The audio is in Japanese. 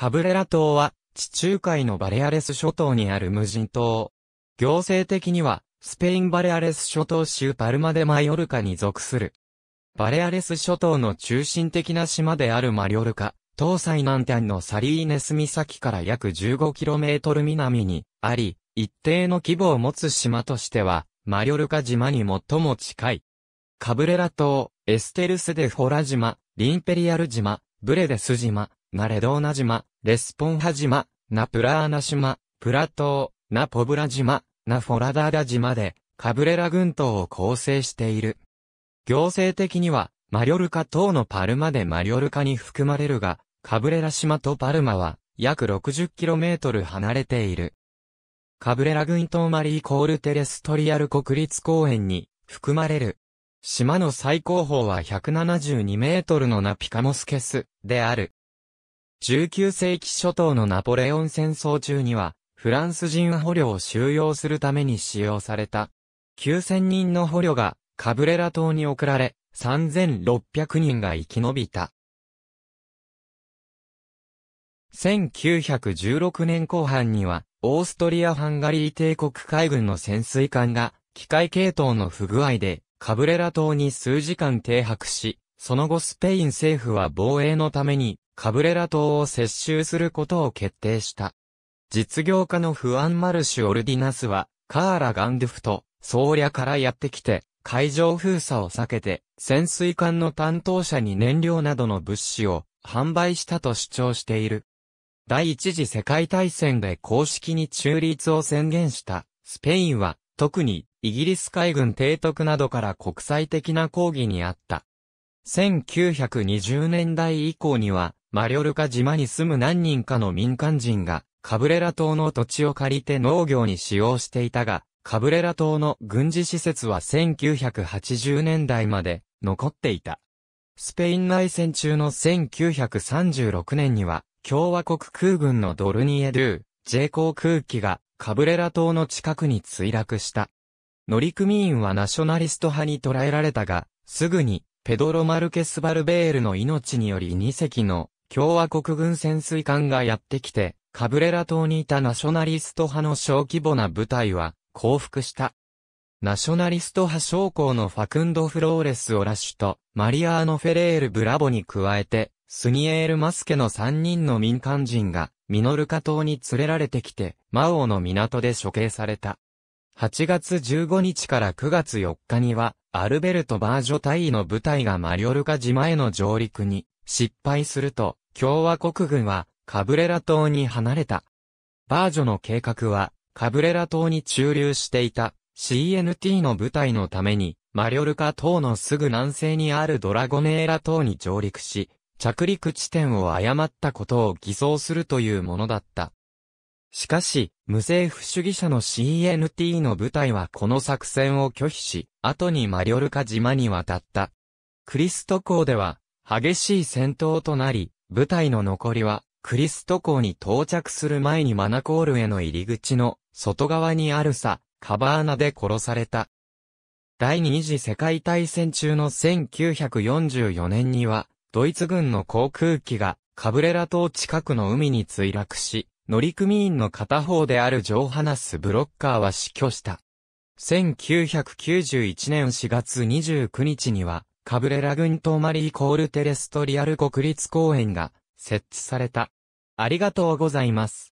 カブレラ島は地中海のバレアレス諸島にある無人島。行政的にはスペインバレアレス諸島州パルマデマヨルカに属する。バレアレス諸島の中心的な島であるマリョルカ島最南端のサリーネス岬から約 15km 南にあり、一定の規模を持つ島としては、マリョルカ島に最も近い。カブレラ島、エステルスデフォラ島、リンペリアル島、ブレデス島、ナレドーナ島、レスポンハ島、ナプラーナ島、プラ島、ナポブラ島、ナフォラダーダ島で、カブレラ群島を構成している。行政的には、マリョルカ島のパルマでマリョルカに含まれるが、カブレラ島とパルマは、約 60km 離れている。カブレラ群島マリーコールテレストリアル国立公園に含まれる。島の最高峰は172メートルのナピカモスケスである。19世紀初頭のナポレオン戦争中には、フランス人捕虜を収容するために使用された。9000人の捕虜がカブレラ島に送られ、3600人が生き延びた。1916年後半には、オーストリア・ハンガリー帝国海軍の潜水艦が、機械系統の不具合で、カブレラ島に数時間停泊し、その後スペイン政府は防衛のために、カブレラ島を接収することを決定した。実業家のフアン・マルシュ・オルディナスは、カーラ・ガンドゥフと、ソーリャからやってきて、海上封鎖を避けて、潜水艦の担当者に燃料などの物資を販売したと主張している。第一次世界大戦で公式に中立を宣言したスペインは特にイギリス海軍提督などから国際的な抗議にあった。1920年代以降にはマリョルカ島に住む何人かの民間人がカブレラ島の土地を借りて農業に使用していたが、カブレラ島の軍事施設は1980年代まで残っていた。スペイン内戦中の1936年には、共和国空軍のドルニエドゥ、J 航空機がカブレラ島の近くに墜落した。乗組員はナショナリスト派に捕らえられたが、すぐにペドロ・マルケス・バルベールの命により2隻の共和国軍潜水艦がやってきて、カブレラ島にいたナショナリスト派の小規模な部隊は降伏した。ナショナリスト派将校のファクンド・フローレス・オラシュと、マリアーノ・フェレール・ブラボに加えて、スニエール・マスケの3人の民間人が、ミノルカ島に連れられてきて、マオの港で処刑された。8月15日から9月4日には、アルベルト・バージョ隊の部隊がマリョルカ島への上陸に失敗すると、共和国軍はカブレラ島に離れた。バージョの計画は、カブレラ島に駐留していた CNT の部隊のために、マリョルカ島のすぐ南西にあるドラゴネーラ島に上陸し、着陸地点を誤ったことを偽装するというものだった。しかし、無政府主義者の CNT の部隊はこの作戦を拒否し、後にマリョルカ島に渡った。クリスト港では、激しい戦闘となり、部隊の残りは、クリスト港に到着する前にマナコールへの入り口の外側にあるさ、カバーナで殺された。第二次世界大戦中の1944年には、ドイツ軍の航空機がカブレラ島近くの海に墜落し、乗組員の片方であるジョーハナス・ブロッカーは死去した。1991年4月29日には、カブレラ群島マリーコールテレストリアル国立公園が設置された。ありがとうございます。